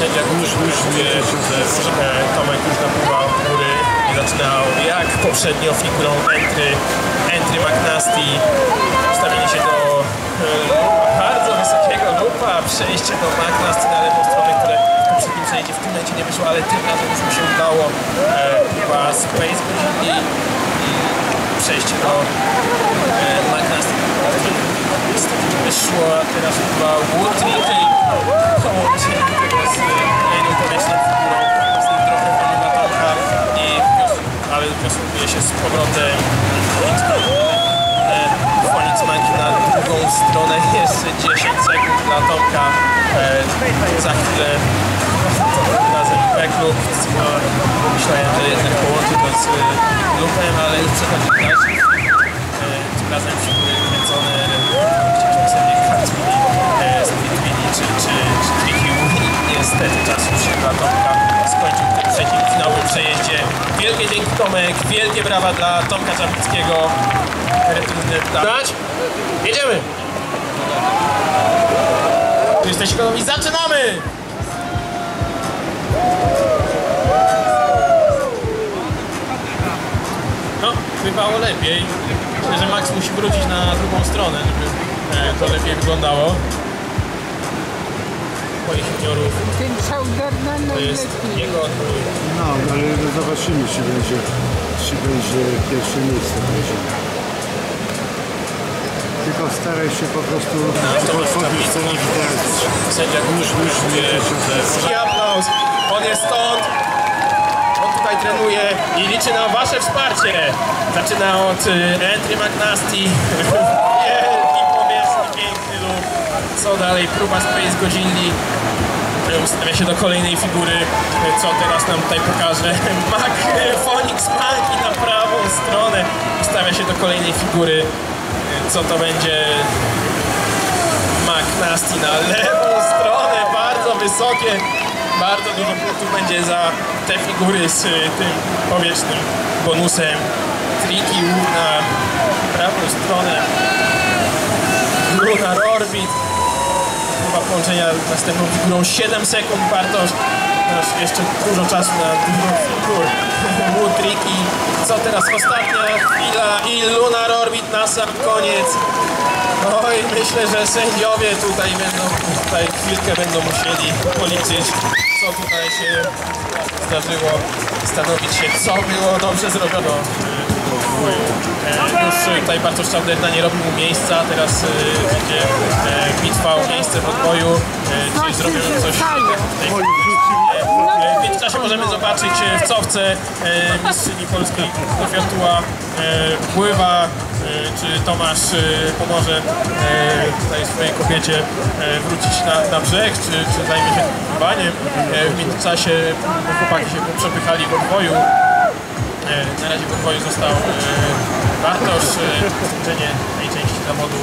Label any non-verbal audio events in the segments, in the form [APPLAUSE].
najwidoczniej. Sędzia już, już e, Tomek już napływał góry i zaczynał jak poprzednio figurą entry, entry McNasty. Ustawienie się do e, bardzo wysokiego lupa, przejście do McNasty na lewą stronę, które w poprzednim przejdzie w tym momencie nie wyszło, ale tym razem już mu się udało. E, chyba Space i, przejście do e, McNasty. Niestety nie wyszło, teraz chyba Woodley z figurą, z ale powrotem Phoenix Monkey, na drugą stronę jeszcze 10 sekund dla Tomka za chwilę razem backlub myślałem, że jednak połączy to z lupem, ale już przechodzi e, tym razem figury czy, czy, Wii. Niestety czas już się dla Tomka skończył w tym trzecim finałowym przejeździe. Wielkie dzięki Tomek, wielkie brawa dla Tomka Czaplickiego. Dać? Jedziemy! Jesteście gotowi? Zaczynamy! No, bywało lepiej. Myślę, że Max musi wrócić na drugą stronę, żeby e, to lepiej wyglądało. Moich Ten Saudarna to jest jego odwrót. No, ale zobaczymy, czy będzie, czy będzie pierwsze miejsce. Będzie. Tylko staraj się po prostu otworzyć co. Sędzia już wie, że... Wielki aplauz! On jest stąd! On tutaj trenuje i liczy na wasze wsparcie. Zaczyna od Entry McNasty. [LAUGHS] Co dalej? Próba Space Godzilli. Ustawia się do kolejnej figury. Co teraz nam tutaj pokaże? [LAUGHS] Mac Phoenix Monkey na prawą stronę. Ustawia się do kolejnej figury. Co to będzie? McNasty na lewą stronę, bardzo wysokie, bardzo dużo punktów będzie za te figury z tym powietrznym bonusem. Triki na prawą stronę, Lunar Orbit, próba połączenia następną figurą, 7 sekund Bartosz, masz jeszcze dużo czasu na dużo figur. [LAUGHS] Wu Triki, co teraz ostatnia chwila i Lunar Orbit na sam koniec. I myślę, że sędziowie tutaj będą, tutaj chwilkę będą musieli policzyć, co tutaj się zdarzyło, zastanowić się, co było dobrze zrobione. E, Już tutaj Bartosz Czauderna nie robił miejsca, teraz e, będzie e, bitwa o miejsce w odboju, e, czy zrobią coś w tej E, W międzyczasie możemy zobaczyć e, w cofce e, mistrzyni polskiej Fiatua pływa, e, czy Tomasz e, pomoże e, tutaj swojej kobiecie e, wrócić na, na brzeg, czy, czy zajmie się pływaniem. E, W międzyczasie chłopaki się przepychali w odboju. E, Na razie w odboju został e, Bartosz, e, skończenie tej części zawodu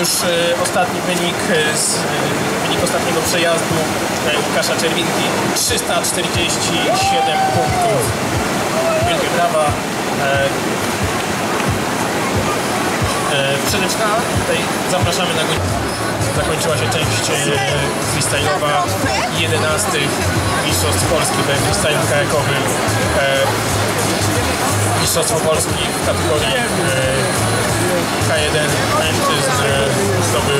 już e, ostatni wynik, e, z, e, wynik ostatniego przejazdu Łukasza Czerwinki. 347 punktów. Wielkie brawa. Wszystkim tutaj zapraszamy na godzinę. Zakończyła się część freestyle'owa 11 Mistrzostw Polski we freestyle kajakowym. Mistrzostwo Polski w kategorii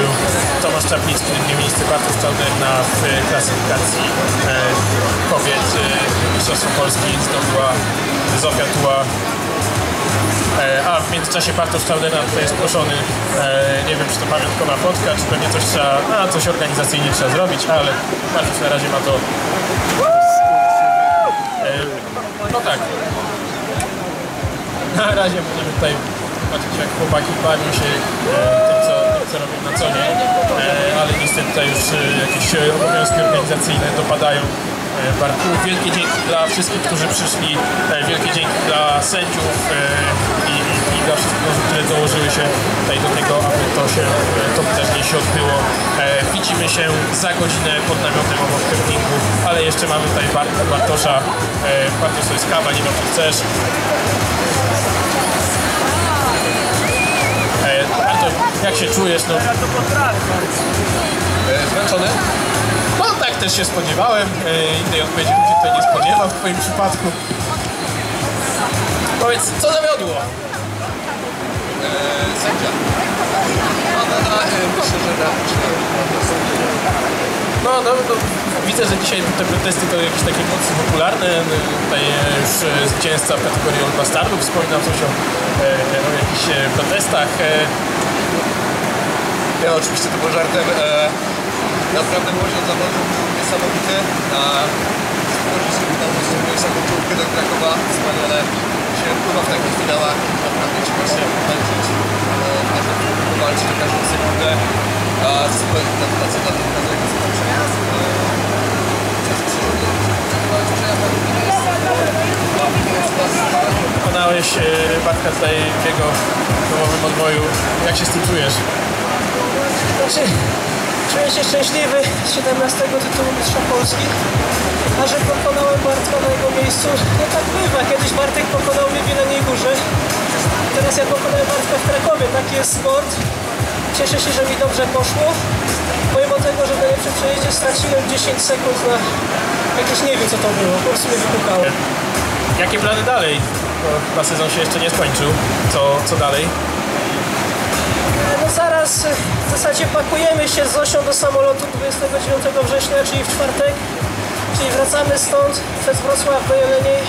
zdobył Tomasz Czaplicki, drugie miejsce Bartosz Czarnerna w klasyfikacji e, kobiet. E, Mistrzostwo Polski zdobyła Zofia Tuła E, A w międzyczasie Bartosz Czałdena tutaj jest proszony, e, nie wiem czy to pamiątkowa fotka, czy pewnie coś trzeba, a coś organizacyjnie trzeba zrobić, ale Bartosz na razie ma to... E, No tak. Na razie będziemy tutaj patrzeć jak chłopaki bawią się e, co, robią na co dzień, e, ale niestety tutaj już e, jakieś e, obowiązki organizacyjne dopadają Bartku. Wielkie dzięki dla wszystkich, którzy przyszli, wielkie dzięki dla sędziów i, i, dla wszystkich osób, które dołożyły się tutaj do tego, aby to się, to wydarzenie się odbyło. Widzimy się za godzinę pod namiotem obok kempingu, ale jeszcze mamy tutaj Bart, Bartosza. Bartosz to jest kawa, nie wiem czy chcesz. Jak się czujesz? No, e, zmęczony? No tak też się spodziewałem. E, innej odpowiedzi bym się tutaj nie spodziewał w twoim przypadku. Powiedz, co zawiodło? sędzia. No, no, no, myślę, że na No, no, no, widzę, że dzisiaj te protesty to jakieś takie mocno popularne. No, Tutaj e, już e, zwycięzca w kategorii All Bastardów wspominał coś o, e, o jakichś e, protestach. E, Ja oczywiście to było żartem. E, naprawdę poziom zawodu był niesamowity. A sporzyliśmy tam zrobiłem samą czołówkę do Krakowa. Wspaniale się pływa w takich finałach. Naprawdę trzeba się walczyć. E, powalczyć o każdą sekundę. A super gratulacje dla tych każdego zobaczenia. Pokonałeś e, Bartka tutaj w jego domowym odboju. Jak się z tym czujesz? Znaczy, czuję się szczęśliwy z 17 tytułu Mistrza Polski, a że pokonałem Bartka na jego miejscu, no tak bywa. Kiedyś Bartek pokonał mnie w Jeleniej Górze, teraz ja pokonałem Bartka w Krakowie. Taki jest sport. Cieszę się, że mi dobrze poszło. Pomimo tego, że na najlepszym przejeździe straciłem 10 sekund na jakieś nie wiem co to było, po prostu mnie wypukało. Jakie plany dalej? Chyba sezon się jeszcze nie skończył. Co, co dalej? No zaraz y, w zasadzie pakujemy się z Zosią do samolotu 29 września, czyli w czwartek. Czyli wracamy stąd przez Wrocław do Jeleniej,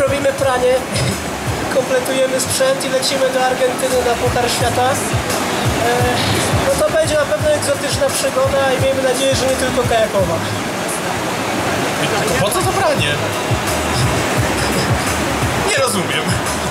robimy pranie, kompletujemy sprzęt i lecimy do Argentyny na Puchar Świata. E, No to będzie na pewno egzotyczna przygoda i miejmy nadzieję, że nie tylko kajakowa. Po co to branie? resume.